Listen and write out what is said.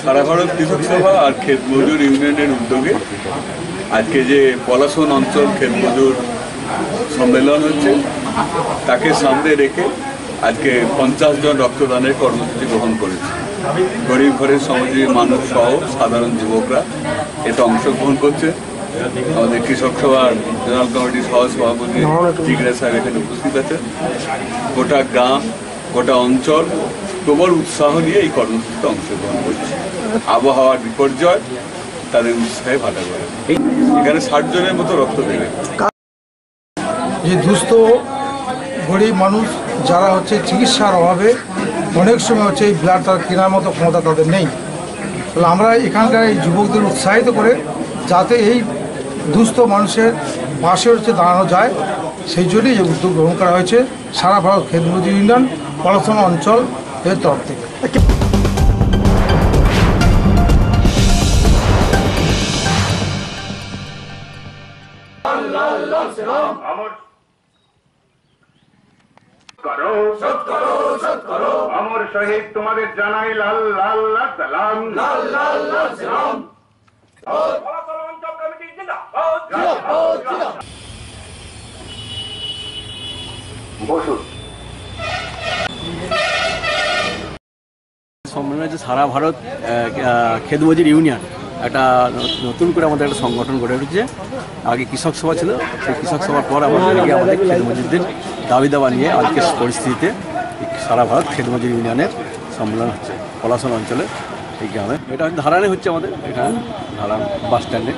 সারা ভারত কৃষক সভা আর ক্ষেত মজুর ইউনিয়নের উদ্যোগে আজকে যে পলাশন অঞ্চল ক্ষেত মজুর সম্মেলন হচ্ছে, তাকে সামনে রেখে আজকে পঞ্চাশ জন রক্তদানের কর্মসূচি গ্রহণ করেছে। গরিব ঘরের সমাজের মানুষ সহ সাধারণ যুবকরা এতে অংশগ্রহণ করছে। আমাদের কৃষক সভার জেনারেল কমিটির সহ সভাপতি জিগরা সাহেব এখানে উপস্থিত আছেন। গোটা গ্রাম, গোটা অঞ্চল প্রবল উৎসাহ নিয়ে এই কর্মসূচিতে অংশগ্রহণ করছে। আবহাওয়ার বিপর্যয় তাদের উৎসাহে ভাটা করে। এখানে ষাট জনের মতো রক্ত দেবে। যে দুস্থ, গরিব মানুষ যারা হচ্ছে চিকিৎসার অভাবে অনেক সময় হচ্ছে এই ব্লাড তার কেনার মতো ক্ষমতা তাদের নেই। তাহলে আমরা এখানকার এই যুবকদের উৎসাহিত করে যাতে এই দুস্থ মানুষের পাশে হচ্ছে দাঁড়ানো যায়, সেই জন্যই এই উদ্যোগ গ্রহণ করা হয়েছে। সারা ভারত খেতমজুর ইউনিয়ন পড়াশোনা অঞ্চল এর তরফ থেকে। আমার করো অমর শহীদ তোমাদের জানাই লাল লাল লাল সালাম। লাল লাল লাল সালাম। বসুন। সম্মেলন হচ্ছে সারা ভারত খেত মজুর ইউনিয়ন। একটা নতুন করে আমাদের একটা সংগঠন গড়ে উঠেছে। আগে কৃষক সভা ছিল, সেই কৃষক সভার পর আমাদের আমাদের খেত মজুরদের দাবি দাবা নিয়ে আজকে পরিস্থিতিতে সারা ভারত খেত মজুর ইউনিয়নের সম্মেলন হচ্ছে, পলাশন অঞ্চলে এই গ্রামে। এটা ধারানে হচ্ছে আমাদের, এটা ধারান বাস স্ট্যান্ডে।